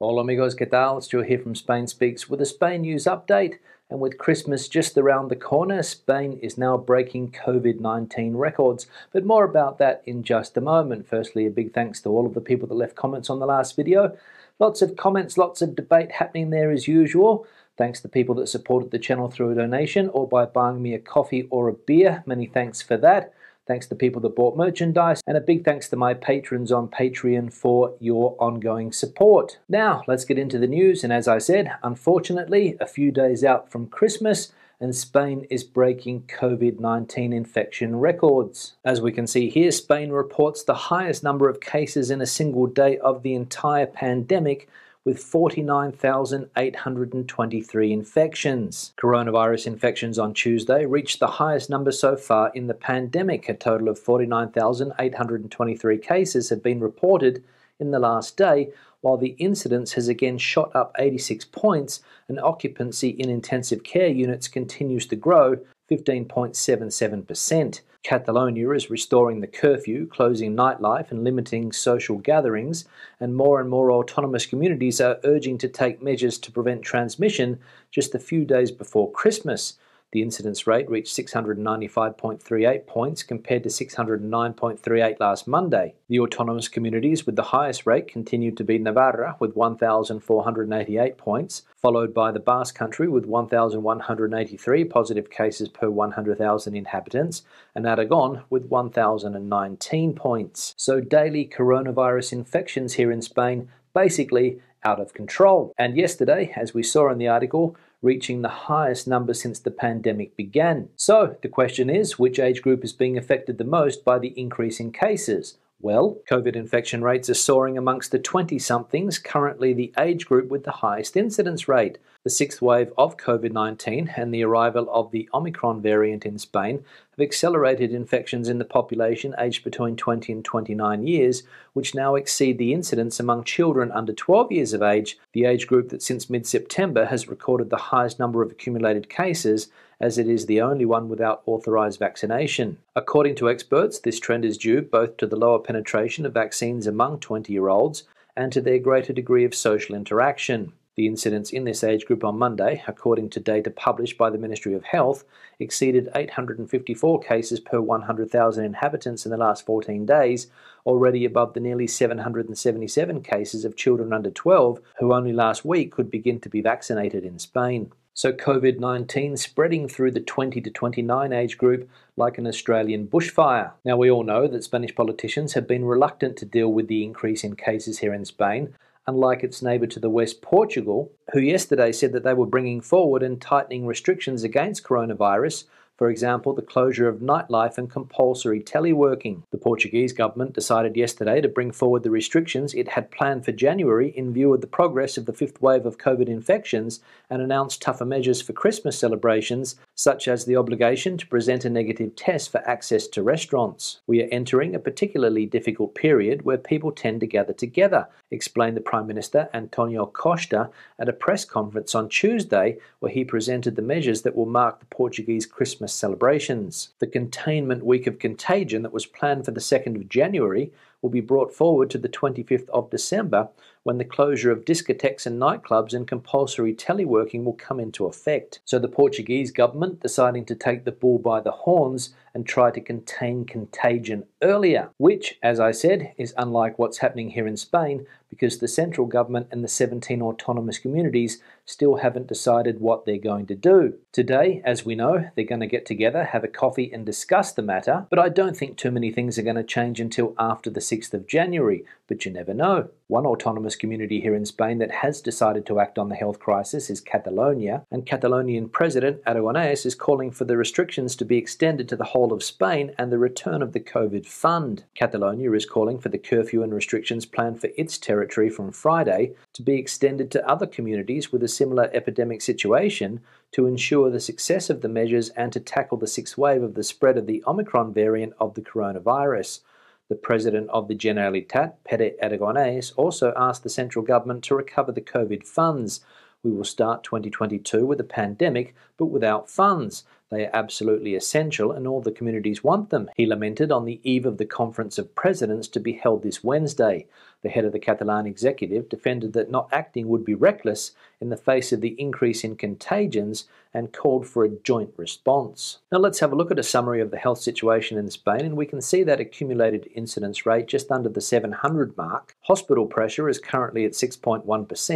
Hola amigos, ¿qué tal? Stuart here from Spain Speaks with a Spain news update. And with Christmas just around the corner, Spain is now breaking COVID 19 records. But more about that in just a moment. Firstly, a big thanks to all of the people that left comments on the last video. Lots of comments, lots of debate happening there as usual. Thanks to people that supported the channel through a donation or by buying me a coffee or a beer. Many thanks for that. Thanks to people that bought merchandise, and a big thanks to my patrons on Patreon for your ongoing support. Now, let's get into the news. And as I said, unfortunately, a few days out from Christmas, and Spain is breaking COVID 19 infection records. As we can see here, Spain reports the highest number of cases in a single day of the entire pandemic with 49,823 infections. Coronavirus infections on Tuesday reached the highest number so far in the pandemic. A total of 49,823 cases have been reported in the last day, while the incidence has again shot up 86 points and occupancy in intensive care units continues to grow 15.77%. Catalonia is restoring the curfew, closing nightlife and limiting social gatherings, and more and more autonomous communities are urging to take measures to prevent transmission just a few days before Christmas. The incidence rate reached 695.38 points compared to 609.38 last Monday. The autonomous communities with the highest rate continued to be Navarra with 1,488 points, followed by the Basque Country with 1,183 positive cases per 100,000 inhabitants, and Aragon with 1,019 points. So daily coronavirus infections here in Spain basically out of control. And yesterday, as we saw in the article, reaching the highest number since the pandemic began. So, the question is which age group is being affected the most by the increase in cases? Well, COVID infection rates are soaring amongst the 20 somethings, currently the age group with the highest incidence rate. The sixth wave of COVID 19 and the arrival of the Omicron variant in Spain have accelerated infections in the population aged between 20 and 29 years, which now exceed the incidence among children under 12 years of age, the age group that since mid September has recorded the highest number of accumulated cases as it is the only one without authorized vaccination. According to experts, this trend is due both to the lower penetration of vaccines among 20 year olds and to their greater degree of social interaction. The incidents in this age group on Monday, according to data published by the Ministry of Health, exceeded 854 cases per 100,000 inhabitants in the last 14 days, already above the nearly 777 cases of children under 12 who only last week could begin to be vaccinated in Spain. So, COVID 19 spreading through the 20 to 29 age group like an Australian bushfire. Now, we all know that Spanish politicians have been reluctant to deal with the increase in cases here in Spain, unlike its neighbour to the west, Portugal, who yesterday said that they were bringing forward and tightening restrictions against coronavirus for example, the closure of nightlife and compulsory teleworking. The Portuguese government decided yesterday to bring forward the restrictions it had planned for January in view of the progress of the fifth wave of COVID infections and announced tougher measures for Christmas celebrations, such as the obligation to present a negative test for access to restaurants. We are entering a particularly difficult period where people tend to gather together, explained the Prime Minister Antonio Costa at a press conference on Tuesday, where he presented the measures that will mark the Portuguese Christmas celebrations. The containment week of contagion that was planned for the 2nd of January will be brought forward to the 25th of December when the closure of discotheques and nightclubs and compulsory teleworking will come into effect. So the Portuguese government deciding to take the bull by the horns and try to contain contagion earlier, which, as I said, is unlike what's happening here in Spain because the central government and the 17 autonomous communities still haven't decided what they're going to do. Today, as we know, they're going to get together, have a coffee, and discuss the matter, but I don't think too many things are going to change until after the 6th of January, but you never know. One autonomous community here in Spain that has decided to act on the health crisis is Catalonia, and Catalonian President Aragonés is calling for the restrictions to be extended to the whole of Spain and the return of the COVID fund. Catalonia is calling for the curfew and restrictions planned for its territory from Friday to be extended to other communities with a similar epidemic situation to ensure the success of the measures and to tackle the sixth wave of the spread of the Omicron variant of the coronavirus. The president of the Generalitat, Pere Aragonés, also asked the central government to recover the COVID funds. We will start 2022 with a pandemic, but without funds. They are absolutely essential and all the communities want them, he lamented on the eve of the Conference of Presidents to be held this Wednesday. The head of the Catalan executive defended that not acting would be reckless in the face of the increase in contagions and called for a joint response. Now let's have a look at a summary of the health situation in Spain and we can see that accumulated incidence rate just under the 700 mark. Hospital pressure is currently at 6.1%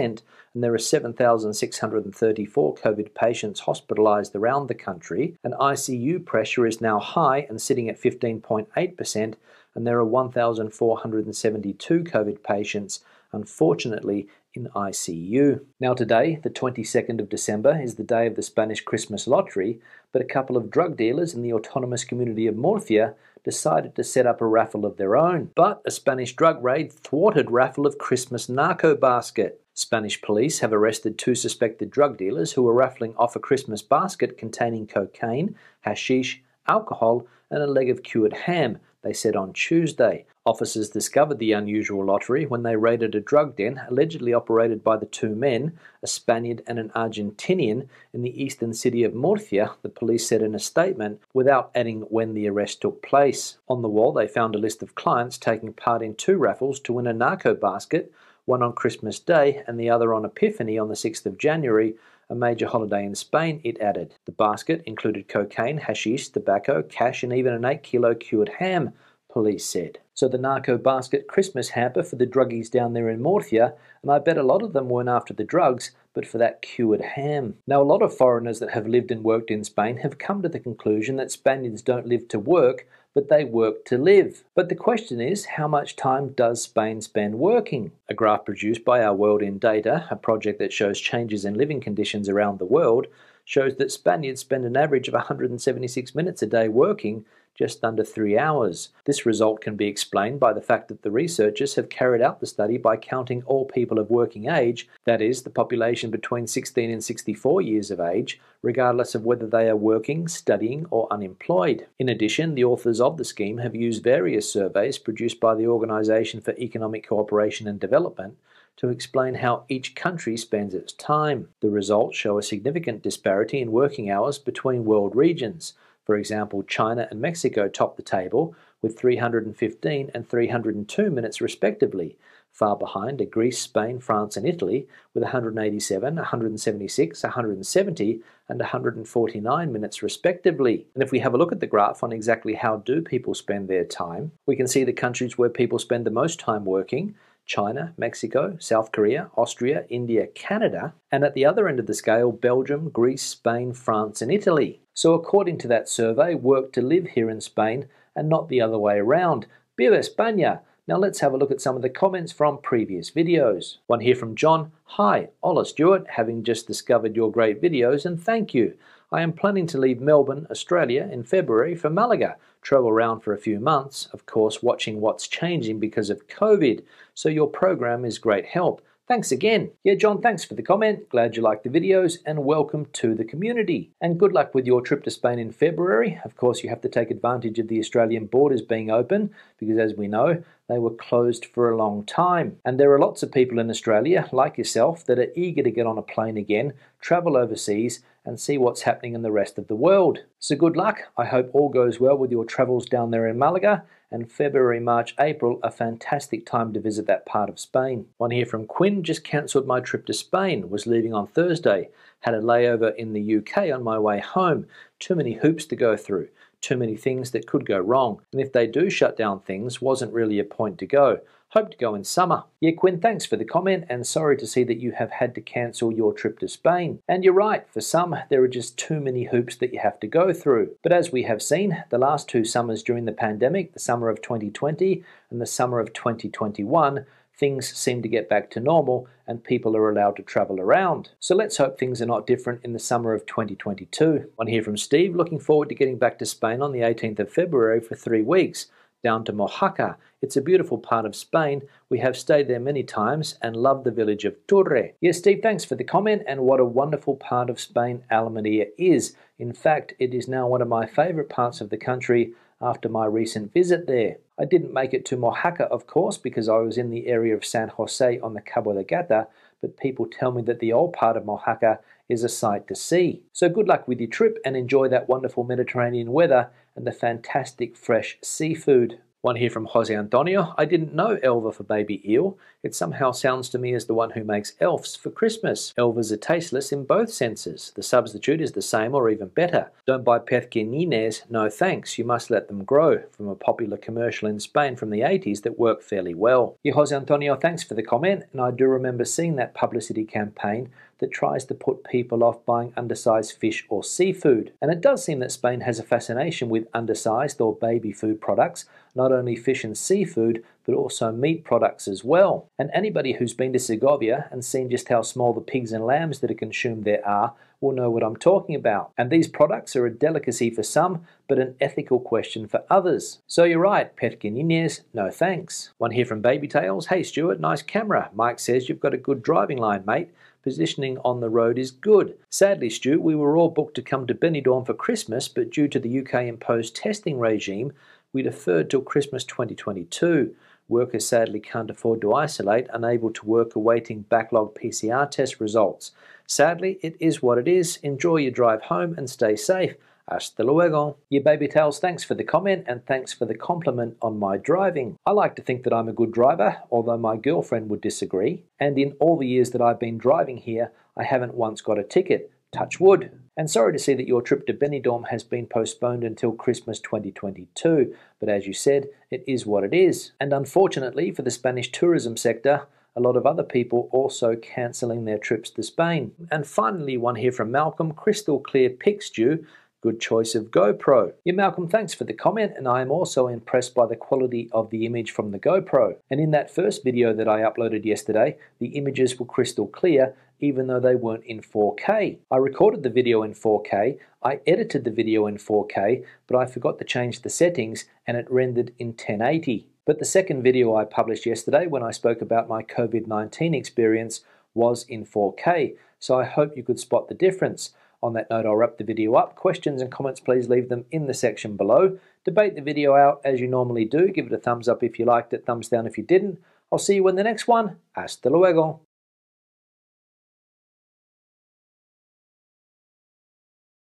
and there are 7,634 COVID patients hospitalised around the country and ICU pressure is now high and sitting at 15.8% and there are 1,472 COVID patients, unfortunately, in ICU. Now, today, the 22nd of December, is the day of the Spanish Christmas lottery, but a couple of drug dealers in the autonomous community of Murcia decided to set up a raffle of their own. But a Spanish drug raid thwarted raffle of Christmas narco basket. Spanish police have arrested two suspected drug dealers who were raffling off a Christmas basket containing cocaine, hashish, alcohol, and a leg of cured ham, they said on Tuesday. Officers discovered the unusual lottery when they raided a drug den allegedly operated by the two men, a Spaniard and an Argentinian, in the eastern city of Murcia, the police said in a statement, without adding when the arrest took place. On the wall, they found a list of clients taking part in two raffles to win a narco basket, one on Christmas Day and the other on Epiphany on the 6th of January, a major holiday in Spain, it added. The basket included cocaine, hashish, tobacco, cash, and even an 8 kilo cured ham, police said. So the narco basket Christmas hamper for the druggies down there in Murcia, and I bet a lot of them weren't after the drugs, but for that cured ham. Now, a lot of foreigners that have lived and worked in Spain have come to the conclusion that Spaniards don't live to work, but they work to live. But the question is, how much time does Spain spend working? A graph produced by Our World in Data, a project that shows changes in living conditions around the world, shows that Spaniards spend an average of 176 minutes a day working, just under three hours. This result can be explained by the fact that the researchers have carried out the study by counting all people of working age, that is, the population between 16 and 64 years of age, regardless of whether they are working, studying, or unemployed. In addition, the authors of the scheme have used various surveys produced by the Organisation for Economic Cooperation and Development to explain how each country spends its time. The results show a significant disparity in working hours between world regions. For example, China and Mexico top the table with 315 and 302 minutes respectively. Far behind are Greece, Spain, France, and Italy with 187, 176, 170, and 149 minutes respectively. And if we have a look at the graph on exactly how do people spend their time, we can see the countries where people spend the most time working China, Mexico, South Korea, Austria, India, Canada, and at the other end of the scale, Belgium, Greece, Spain, France, and Italy. So, according to that survey, work to live here in Spain and not the other way around. Viva España! Now let's have a look at some of the comments from previous videos. One here from John. Hi, Ola Stuart, having just discovered your great videos and thank you. I am planning to leave Melbourne, Australia in February for Malaga, travel around for a few months, of course watching what's changing because of COVID, so your program is great help. Thanks again. Yeah, John, thanks for the comment. Glad you liked the videos and welcome to the community. And good luck with your trip to Spain in February. Of course, you have to take advantage of the Australian borders being open because, as we know, they were closed for a long time. And there are lots of people in Australia, like yourself, that are eager to get on a plane again, travel overseas, and see what's happening in the rest of the world. So good luck. I hope all goes well with your travels down there in Malaga. And February, March, April, a fantastic time to visit that part of Spain. One here from Quinn just cancelled my trip to Spain, was leaving on Thursday, had a layover in the UK on my way home. Too many hoops to go through too many things that could go wrong. And if they do shut down things, wasn't really a point to go. Hope to go in summer. Yeah, Quinn, thanks for the comment and sorry to see that you have had to cancel your trip to Spain. And you're right, for some, there are just too many hoops that you have to go through. But as we have seen, the last two summers during the pandemic, the summer of 2020 and the summer of 2021, things seem to get back to normal and people are allowed to travel around. So let's hope things are not different in the summer of 2022. One here from Steve, looking forward to getting back to Spain on the 18th of February for three weeks down to Mojácar. It's a beautiful part of Spain. We have stayed there many times and love the village of Turre. Yes, Steve, thanks for the comment and what a wonderful part of Spain Almeria is. In fact, it is now one of my favourite parts of the country after my recent visit there. I didn't make it to Mojácar, of course, because I was in the area of San Jose on the Cabo de Gata, but people tell me that the old part of Mojácar is a sight to see. So good luck with your trip and enjoy that wonderful Mediterranean weather and the fantastic fresh seafood. One here from Jose Antonio. I didn't know Elver for baby eel. It somehow sounds to me as the one who makes elves for Christmas. Elvers are tasteless in both senses. The substitute is the same or even better. Don't buy Pezqueñines, no thanks. You must let them grow. From a popular commercial in Spain from the 80s that worked fairly well. Yeah, Jose Antonio, thanks for the comment. And I do remember seeing that publicity campaign that tries to put people off buying undersized fish or seafood. And it does seem that Spain has a fascination with undersized or baby food products, not only fish and seafood, but also meat products as well. And anybody who's been to Segovia and seen just how small the pigs and lambs that are consumed there are will know what I'm talking about. And these products are a delicacy for some, but an ethical question for others. So you're right, Pezqueñines, no thanks. One here from Baby Tales. Hey Stuart, nice camera. Mike says you've got a good driving line, mate positioning on the road is good. Sadly, Stu, we were all booked to come to Benidorm for Christmas, but due to the UK imposed testing regime, we deferred till Christmas 2022. Workers sadly can't afford to isolate, unable to work awaiting backlog PCR test results. Sadly, it is what it is. Enjoy your drive home and stay safe. Hasta luego. Your baby tails, thanks for the comment and thanks for the compliment on my driving. I like to think that I'm a good driver, although my girlfriend would disagree. And in all the years that I've been driving here, I haven't once got a ticket. Touch wood. And sorry to see that your trip to Benidorm has been postponed until Christmas 2022, but as you said, it is what it is. And unfortunately for the Spanish tourism sector, a lot of other people also cancelling their trips to Spain. And finally, one here from Malcolm Crystal Clear Pics due Good choice of GoPro. Yeah, Malcolm, thanks for the comment, and I am also impressed by the quality of the image from the GoPro. And in that first video that I uploaded yesterday, the images were crystal clear, even though they weren't in 4K. I recorded the video in 4K, I edited the video in 4K, but I forgot to change the settings and it rendered in 1080. But the second video I published yesterday when I spoke about my COVID 19 experience was in 4K, so I hope you could spot the difference. On that note, I'll wrap the video up. Questions and comments, please leave them in the section below. Debate the video out as you normally do. Give it a thumbs up if you liked it, thumbs down if you didn't. I'll see you in the next one. Hasta luego.